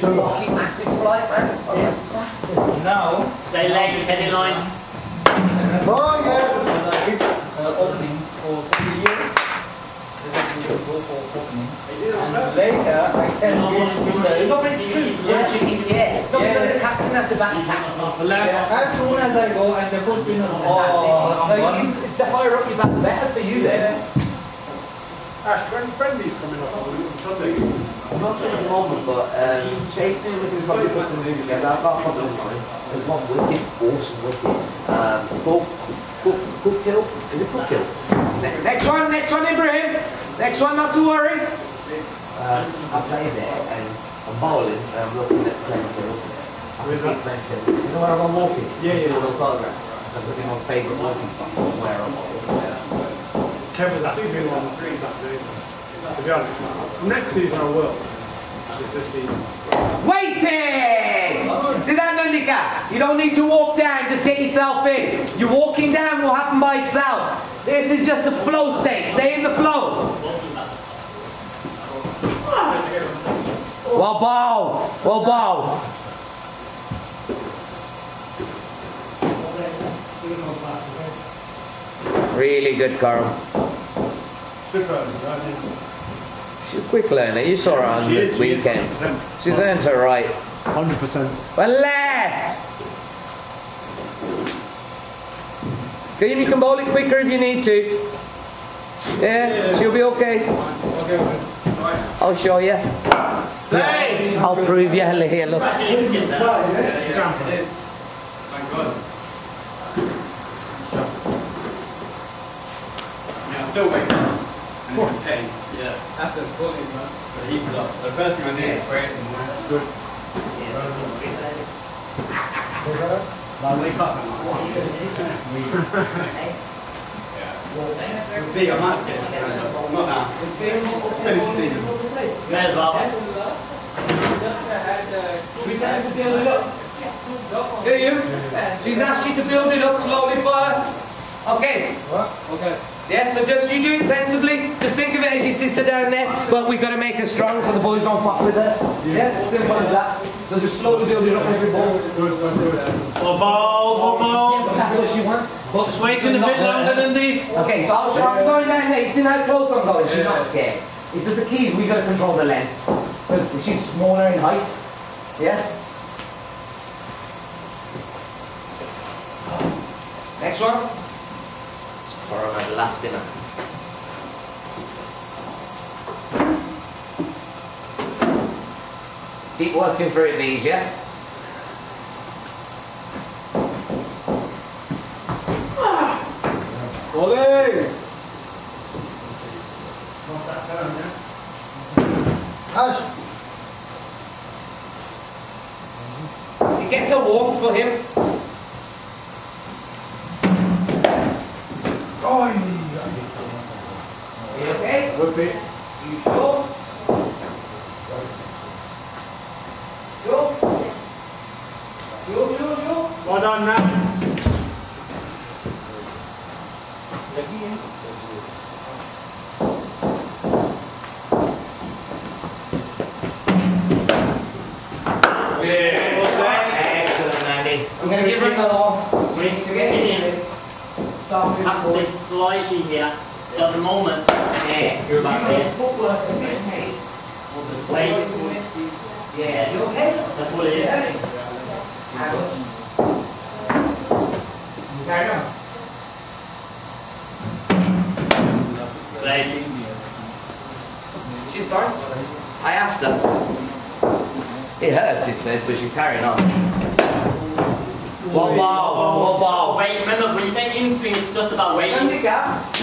fucking massive flight, man. Yeah. Now, Stay leg, heading line. Oh, yes. uh, opening for three years. This is go for opening. And later, I can get the No, but it's true. Yeah. Yeah. Yeah. so the captain has to back tap. As soon as I go and the full spin on Oh, the so you, the higher up you back, the better for you then. Ash, when friendly's coming up on Sunday. I'm not sure at the moment, but um, chasing him with his probably put some movie together. I've got a problem with mine. There's one wicked, awesome wicked. Um, it's called Good, good Kill. Is it Good Kill? Ne- next one, next one, Ibrahim. Next one, not to worry. Um, I play there and I'm bowling and I'm looking at playing kills. I keep playing kills. You know when I'm walking? Yeah, yeah. Those photographs. So I'm looking on favourite walking spots where I'm walking. Kevin's actually been on the three that day. To be honest, next season I will. It's this season. Waiting! See that, Nandika? You don't need to walk down, just get yourself in. You walking down will happen by itself. This is just a flow state. Stay in the flow. Well bow. Well bow. Really good, Carl. She's a quick learner. You saw her on She the is, she weekend. 100%. She's learned her right. 100%. Well, left! Graham, you can bowl it quicker if you need to. Yeah, she'll be okay. I'll show you. Hey! I'll prove you. Here, look. Yeah, I'm still waiting. And it's okay. Yeah. That's the quality, man. But he's up. The first thing I did was wait and good. I'll wake up and like, We'll see, I might get it. Not now. Finish the season. May as well. Do you? She's asked you to build it up slowly for her. Okay. Okay. Yeah, so just you do it sensibly. Just think of it as your sister down there, but we've got to make her strong so the boys don't fuck with her. Yeah, simple as that. So just slowly build it up every ball. Or ball, or ball. That's what she wants. But Just waiting a bit longer than the. Okay, so I'll I'm going down there. You see how close I'm going? She's not scared. It's just the key is we got to control the length. Because she's smaller in height. Yeah? Next one. For our last dinner. Keep working through it, these, yeah? Ollie! Ash. It gets a walk for him. Oh, Are you okay? Repeat. You sure? Sure? Sure, sure, sure? Well done now. Excellent, Andy. I'm going to give her another one. Wait, To get in. in. Start with the stay slightly here. So at the moment, Yeah. you're about there. Footwork a bit, mate. Wait. Yeah, you okay? That's what it is. Carry on. Right. She's fine. I asked her. It hurts, it says, but she's carrying on. Whoa, wow, whoa, wow. Wait, remember, when you take in swing, it's just about waiting.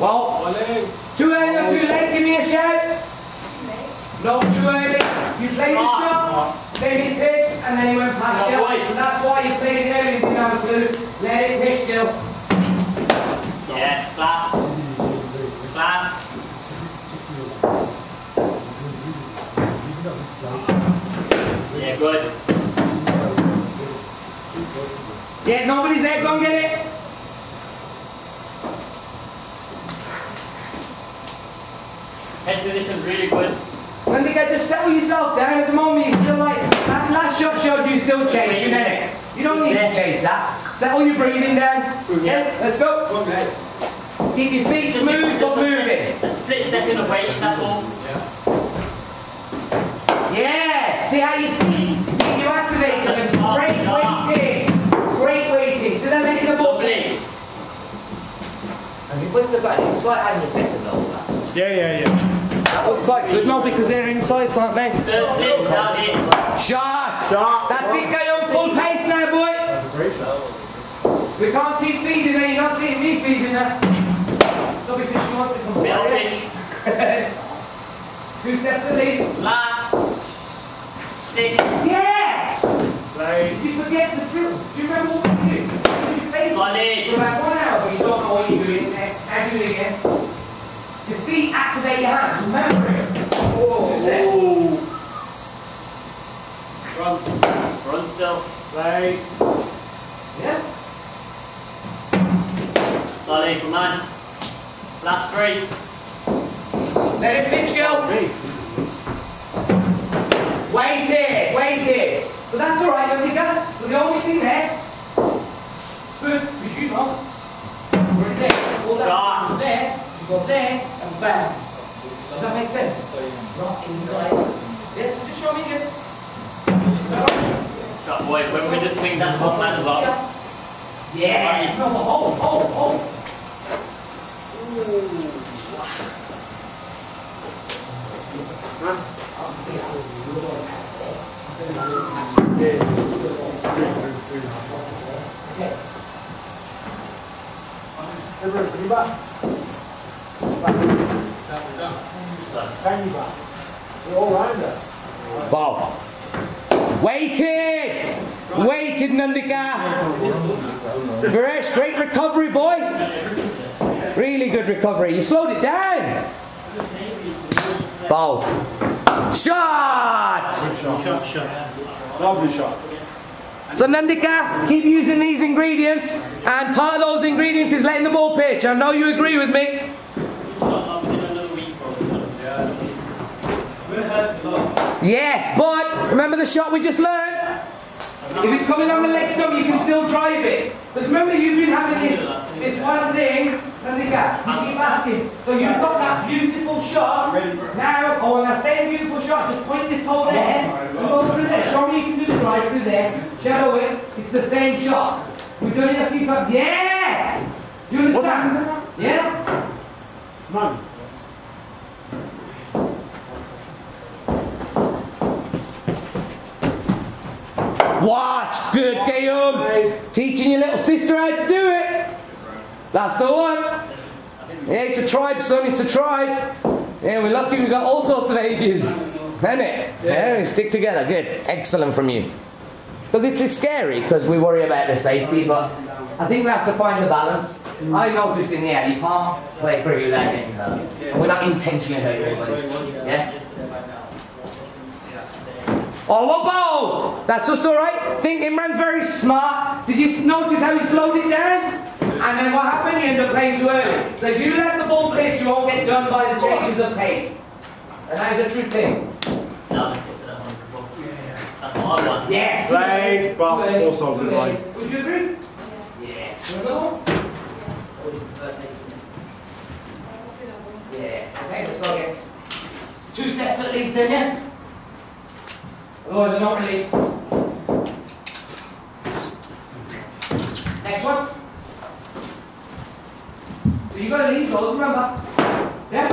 Well, too early or too late, give me a shout. No, too early. You played the shot, then it pitched, and then you went past No, it. boy. And that's why you played it early, you know, to let it pitch still. Yeah, class. Class. Yeah, good. Yeah, nobody's there, go and get it. Head position really good. When they get to settle yourself down at the moment, you feel like, that last shot showed you still chasing, it. You don't need to chase that. Settle your breathing down. Yeah, let's go. Keep your feet smooth, but moving. A split second of waiting, that's all. Push the button, it's like having a second though. that. yeah, yeah, yeah. That was quite good, no, because they're inside, aren't they? Third split, down in. Shot! Shot. That's it, guy on full pace now, boy! We can't keep feeding her, you're not seeing me feeding her. So because she wants to come Middle forward. pitch. Two steps to lead. Last. Six. Yes! Play. Did you forget the drill? Do you remember what we did? You Solid. for about one hour, but you don't know what you're doing. Now do it. Your feet activate your hands, remember it. Oh, Run. Run still. Play. Yeah? Solid, come on. Last three. Let it pitch go. Waited, waited. So that's all right, don't you guys? So the only thing there, because you know, we're there. All that Right. there, you go there, and bam. Does that make sense? Inside. Yes, just show me boy, when we just swing that one man as. Yeah. No, but hold, hold, hold. Everyone, can you back? Can you back? We're all round there. Wow. Waited! Waited, Nandika! Varesh, great recovery, boy! Really good recovery. You slowed it down! Bow. Shot! Shot, shot. Lovely shot. So Nandika, keep using these ingredients, and part of those ingredients is letting the ball pitch. I know you agree with me. Yes, but remember the shot we just learned? If it's coming on the leg stump, you can still drive it. Because remember, you've been having this, this one thing, Nandika, you keep asking. So you've got that beautiful shot. Now, oh, on that same beautiful shot, It's the same shot. We've done it a few times. Yes! You understand? Yeah? None. Watch, good Guillaume. Teaching your little sister how to do it. That's the one. Yeah, it's a tribe, son. It's a tribe. Yeah, we're lucky we've got all sorts of ages. Isn't it? Yeah, we stick together. Good. Excellent from you. Because it's, it's scary because we worry about the safety, but I think we have to find the balance. I noticed in the you can't play cricket without getting hurt. And we're not intentionally hurting anybody. Yeah? Oh, what ball? That's just alright. Think Imran's very smart. Did you notice how he slowed it down? And then what happened? You end up playing too early. So if you let the ball pitch, you won't get done by the changes of pace. And that's the true thing. No, get to that one before. That's what I want. Yes. Played, but Good. also good Good. line. Would you agree? Yeah. Another one? Yeah. Okay, let's go again. Two steps at least then, yeah? Otherwise, I don't release. Next one. So you gotta leave those, remember? Yeah?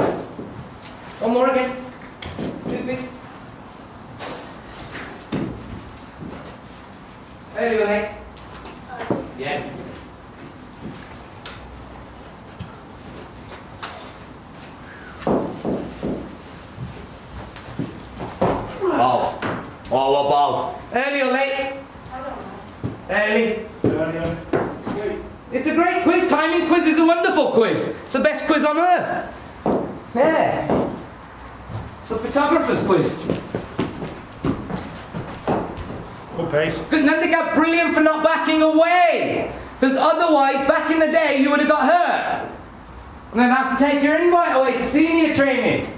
One more again. Two feet. There you go, Nate. Yeah. Ball. Oh, what ball? Early or late? Early. It's a great quiz. Timing quiz is a wonderful quiz. It's the best quiz on earth. Yeah. It's the photographer's quiz. Good, Nandi got brilliant for not backing away. Because otherwise, back in the day, you would have got hurt. And then have to take your invite away to senior training.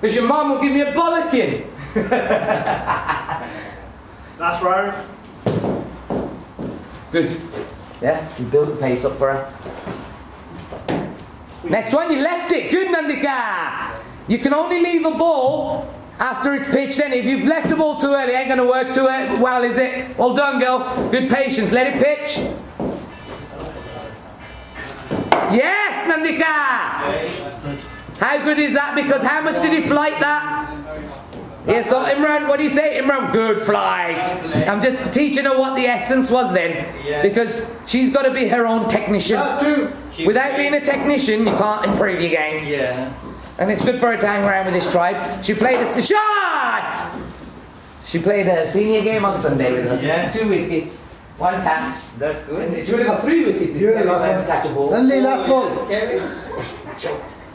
Because your mum will give me a bollocking. That's right. Good. Yeah, you built the pace up for her. Next one, you left it. Good, Nandika. You can only leave a ball after it's pitched in. If you've left the ball too early, it ain't going to work too well, is it? Well done, girl. Good patience. Let it pitch. Yes, Nandika. How good is that? Because how much did he flight that? Yes, so Imran, what do you say? Imran, good flight. I'm just teaching her what the essence was then. Because she's got to be her own technician. Without being a technician, you can't improve your game. Yeah. And it's good for her to hang around with this tribe. She played a shot! She played a senior game on Sunday with us. Yeah. Two wickets, one catch. That's good. And she would have got three wickets if You're the last time one. to catch a ball. Only last ball. Kevin.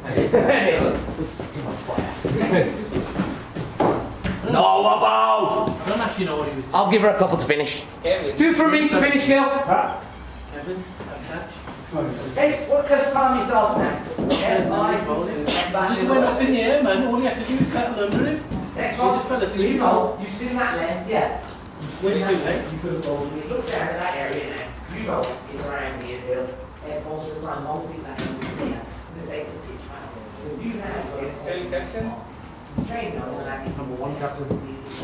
no, about. I don't actually know what he was I'll give her a couple to finish. Kevin. Two for me to finish, Gil. Kevin. a catch. Hey, what just calm yourself now. Yeah, and He just went the up in the air, man. All he had to do was settle under him. Next one. just fell asleep. Oh, you know, you've seen that left, yeah. You've Way seen too that. late. You could have told me. Look down at that area now. You know it's around here, Bill. And most of the time, most people that are here, this ain't a pitch, man. So you have It's Kelly Jackson. train now, and that is number one, that's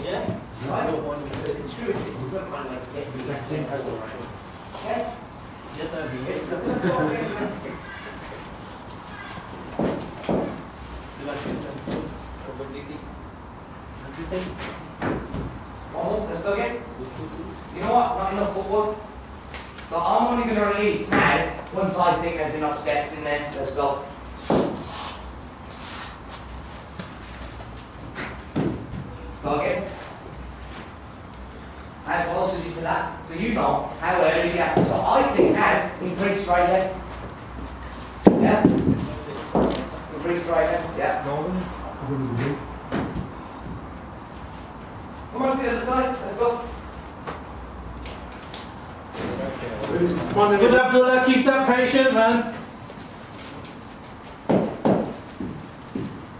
Yeah. I don't want to do it. It's true. You've got to find a way to get to the same person. Okay? Really, man. You know what? Not enough football. So I'm only going to release now once I think there's enough steps in there. Let's go. Go. I you to that, so you know how early you have to. So I think now increase right left. Yeah. Increase right left. Yeah. Come on to the other side. Let's go. Come on, Good then. Abdullah, keep that patient, man.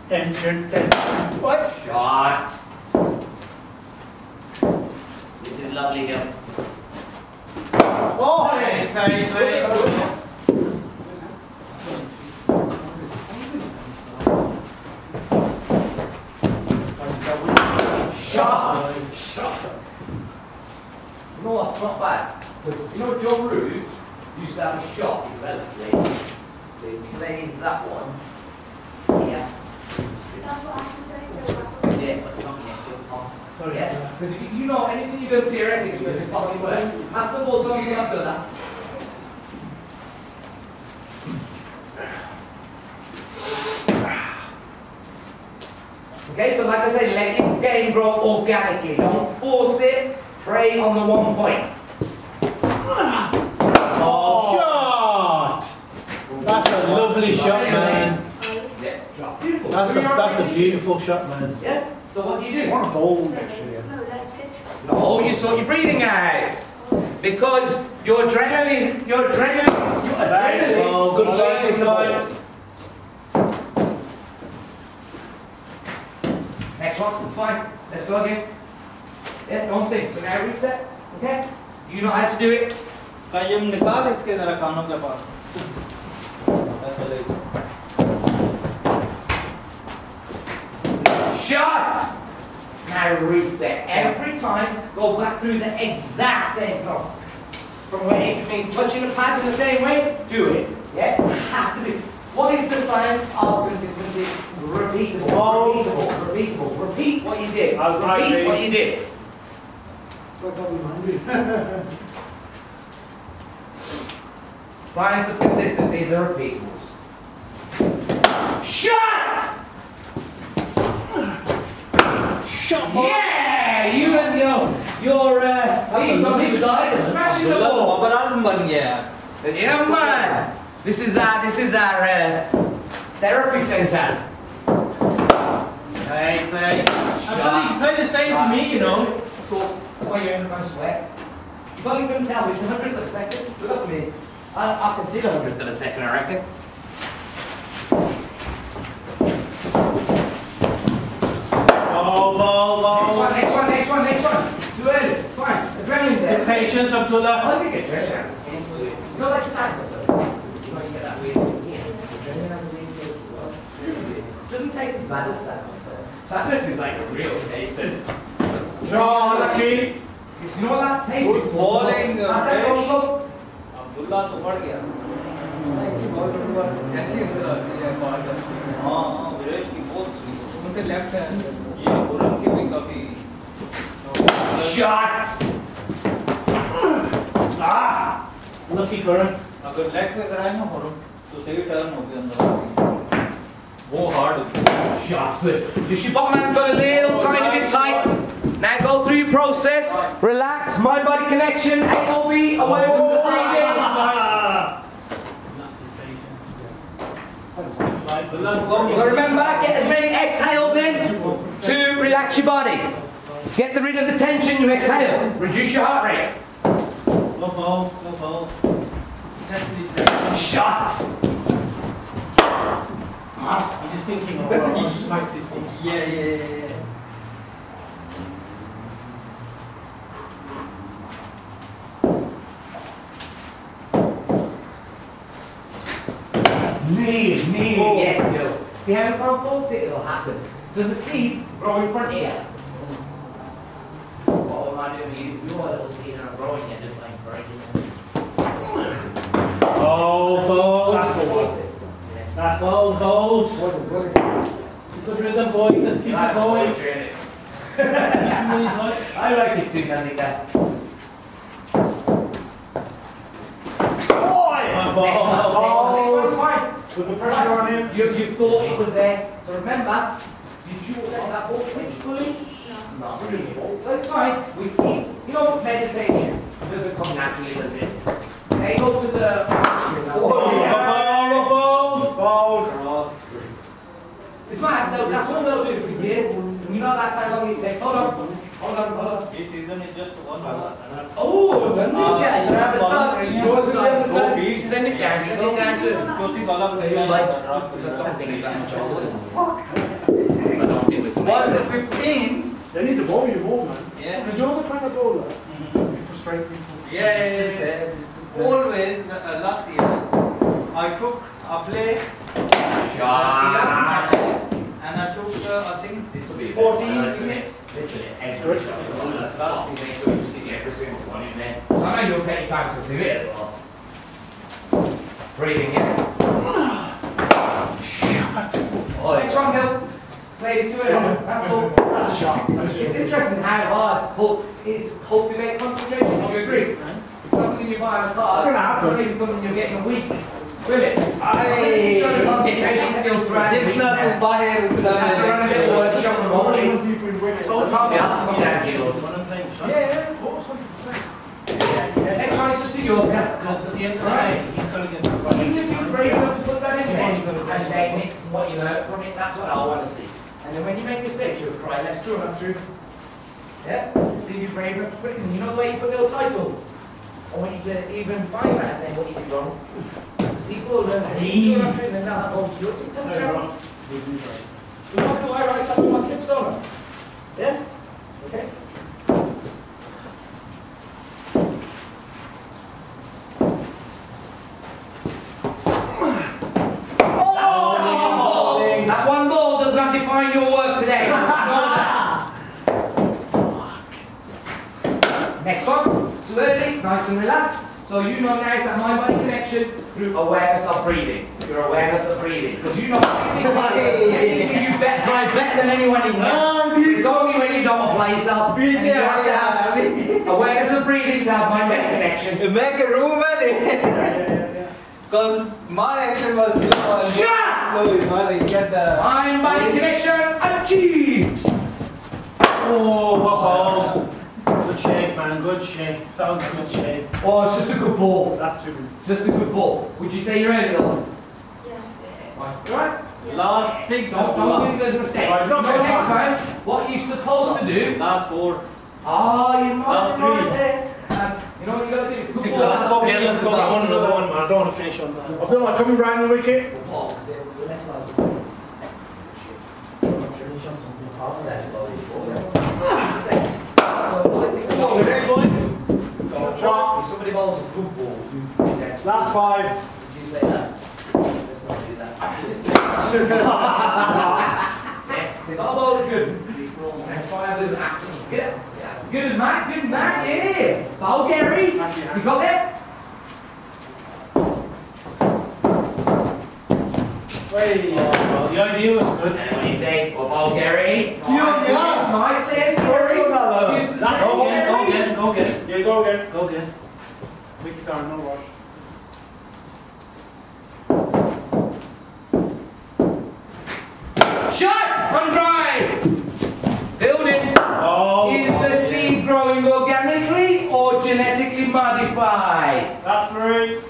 Tension, tension. What? Shot. This is lovely, girl. Oh, hey, okay, hey. Shot. Shot. You know what's not bad? Because you know John Rood used to have a shot in Wellesley. So he played that one. Yeah. That's what I was saying. Yeah, but not yet. Oh, sorry. Yeah. Because you, you know anything you do theoretically doesn't probably work. Pass the ball to Uncle that. Okay, so like I said, let your game grow organically. Don't force it. Pray on the one point. Oh, shot! That's a lovely shot, man. Yeah. Beautiful. That's a, Give me your that's a opinion. beautiful shot, man. Yeah. So what do you I do? want a bowl actually. No, like it. Oh, you sort your breathing out. Because your adrenaline, your adrenaline, your adrenaline. Oh, good fight, is good the fight. ball. Next one, it's fine. Let's go again. Yeah, don't think. So now reset. Okay? You know how to do it. कायम निकाल इसके जरा कानों के पास Now reset. Every time, go back through the exact same color. From where if it means touching the pad in the same way, do it. Yeah? It has to be. What is the science of consistency? Repeatable. Repeatable. Repeatable. Repeat what you did. I'll Repeat what you did. Science of consistency is the repeatables. Shut! shot. Yeah, you and your your uh, desire smashing the ball. But Asman, yeah. Yeah, man. This is our this is our uh, therapy center. Hey, hey, I'm telling you, the same to me, you know. So, oh, you in the most sweat. You can't even tell. It's a hundredth of a second. Look at me. I, I can see the hundredth of a second, I reckon. next one, next one. Too early. It's fine. Adrenaline's there. Be patient, Abdullah. I think adrenaline has a taste to it. You know, like sadness has a taste to it. You know, you get that weird thing here. Adrenaline has a weird taste as well. It doesn't taste as bad as sadness though. Sadness is like a real taste. No, lucky. You know what that taste is? Good bowling, uh, Last time fresh. Coco? Abdullah तो बढ़ गया ऐसी अंदर आती है बाहर जाती है हाँ हाँ विरेश की बहुत सही है। उनके लेफ्ट हैंड ये खुरम की भी काफी Shot! Ah! लकी करन अगर लेग पे कराए ना खुरम तो सही टर्न हो गया अंदर वो हार्ड होती है Shot, good. Your Shibotman's got a little tiny bit tight. Now go through your process. Relax, mind body connection, AOB, away with the breathing. Abdullah को So remember, get as many exhales in to relax your body. Get rid of the tension you exhale. Reduce your heart rate. No ball, no ball. Shut! Ah, he's just thinking, oh, well, I'll smack this one. Yeah, yeah, yeah, yeah. Knee, knee, yes, Bill. See how you can force it, it'll happen. Does the seed grow in front here? What am I doing? You, you're a little seed and I'm growing it, just like breaking it. Bold, bold. That's the one. Yeah. That's bold, bold. Wasn't good. It's a good rhythm, boys. Let's keep it going. Keep it really tight. I like it too, Nandika. My ball. Oh, it's fine. With the pressure on him. You, you thought it was there. So remember, did you let that ball pitch fully? No. Really. So it's fine. We keep, you know, meditation doesn't come naturally, does it? They go to the. Oh, Yeah. bold, bold. Bold. It's mad, though, that's all they'll do for years. And you know that's how long it takes. Hold on, hold on, hold on. This season is just one over. Oh, the Uh, nigga, you have the top. one, You go to the other two side. beats. Send it down, send it down to. Jyoti Bala was You like like- that drop. So I don't think it's that much older. I don't think we can Was make it 15? They need to bowl you more, man. Yeah. Because you're the kind of bowler. You frustrate people. Yeah, yeah, yeah, yeah. Always, the, uh, last year, I took a play, 11 matches, and I took, uh, I think, This will be 14 minutes. wickets. Literally every shot. So like, last you make sure you see every single one in there. So I know you'll take time to do it as well. Breathing in. Oh, Next one, Bill played into it. That's all. That's a shot. It's interesting how hard it is to cultivate concentration on the street. Something you buy on a card. It's not even something you're getting a week. With. I concentration skills throughout the week. Didn't buy it. Have to run a little workshop and all. Can't be asked to do Yeah, of 100%. Next one is just the end of the day, he's going to get the brave enough to put that in there, and then what you learn from it, that's what I want to see. And then when you make mistakes, you'll cry, that's true not true. Yeah? See if you're brave to put it. You know the way you put little titles? I want you to even find that and say what you did wrong. People learn that. Or not true, and then they'll have all your TikTok No, channel. wrong. You know who I write up my tips, don't I? Yeah? Okay? Oh! That one ball define your work today. Next one. Too early, nice and relaxed. So you know now it's that mind-body connection through awareness of breathing. Your awareness of breathing. Because you know anything, anything you bet, drive better than anyone in here. It's only when you don't apply yourself. you have to have awareness of breathing to have mind-body connection. Make a room man. Because my action was slow Shut! So you know, like, get the Mind-body connection achieved. Oh, what balls. Good shape, man. Good shape. That was a good shape. Oh, it's just a good ball. That's too good. It's just a good ball. Would you say you're in, Dylan? Yeah. Fine. Right? last six Don't, don't make those mistakes. Right, No, next time, what you're supposed to do. last four. Oh, you Last three. right there. And you know what you gotta do? It's good ball. Let's go, yeah, let's go. I want another one, man. I don't want to finish on that. I feel like coming round the wicket. Good ball, 'cause it will be less likely. Half less likely. So, I think what we're drop. If somebody bowls a good ball, you get. Last five. Did you say that? Let's not do that. yeah, so got a bowl of good. And try and do an accent. Good. Yeah. Good man, good man, yeah. Bowl Gary. You got that? Wait. The idea was good. And what do you say? Well, bowl Gary. Oh, yeah, yeah. Nice there, Gary. Just Go again, go again, go again. Yeah, go again, go again. Wickets are no rush. Shot on drive. Building. Oh. Is the seed growing organically or genetically modified? That's three.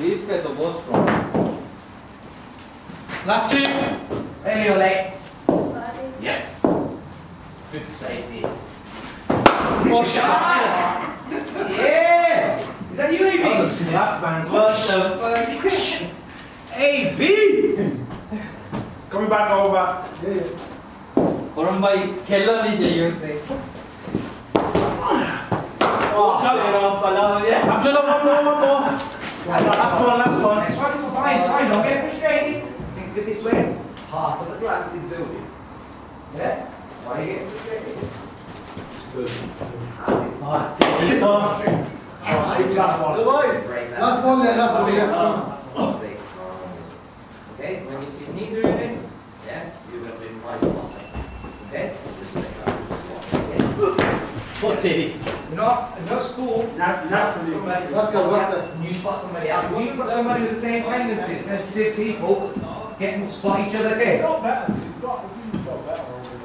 Sleep पे तो बहुत strong last two Hey, you late. Good safety. Oh, shut yeah! Is that you, AB? That was a snap, man. What the fuck? AB! Coming back over. Oh, oh, yeah. Varun भाई खेलना नहीं चाहिए उसे चलो पला मुझे one more. Last one, last one. Next one is fine, it's fine. Don't get frustrated. Think of it this way. Half of the glance is building. Yeah? Why are you getting frustrated? Ah, Tito. Big last one. Break that. Last ball, yeah, last ball, yeah. Oh. Okay, when you see me doing it, yeah, you're going to be my spot. Okay? Just make that spot. What did he? You know, in your school, Nat- Naturally. somebody Let's go, let's go. you spot somebody else. You put somebody with the same tendencies, sensitive people, getting and spot each other there. Got better. He's got, better.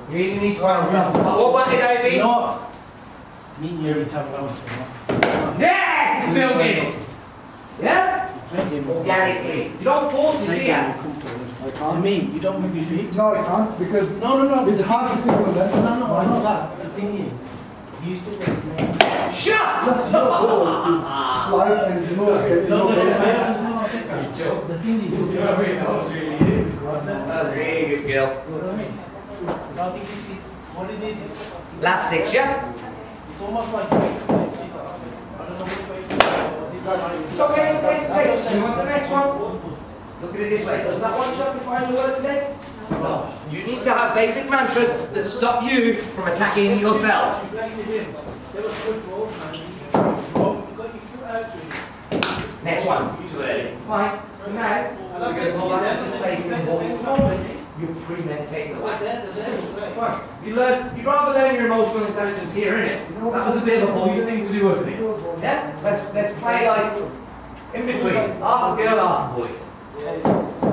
You really need to find yourself a spot. What about it, Ivy? You know what? Me and you every time I go Yes, it's building. Yeah? Plenty of Organically. You don't force it, do you? To me, you don't move your feet. No, I can't because No, no, no. it's the hard to thing see from is- there. No, no, I know that. The thing is, Shut up! No, life. The thing is, you good. Girl. Last section. It's almost like. It's okay, okay, okay. You want the next one? Look at it this way. Does that one shot define the word today? You need to have basic mantras that stop you from attacking yourself. Next one. Fine. So now, we're going to go back to the space and ball. You premeditate the. You learn, you'd rather learn your emotional intelligence here, innit? That was a bit of a boys thing to do, wasn't it? Yeah? Let's, let's play like in between. Half girl, half boy.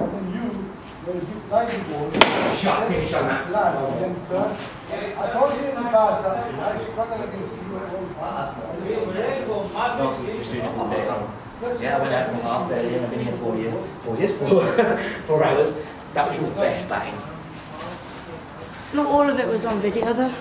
When you play the ball. Shot, finish on that. I told you in the past that I struggle against you at all times. Just doing it all day. Yeah, I went out from half there, yeah, I've been here four years. Four years? Four, four hours. That was your best bang. Not all of it was on video though.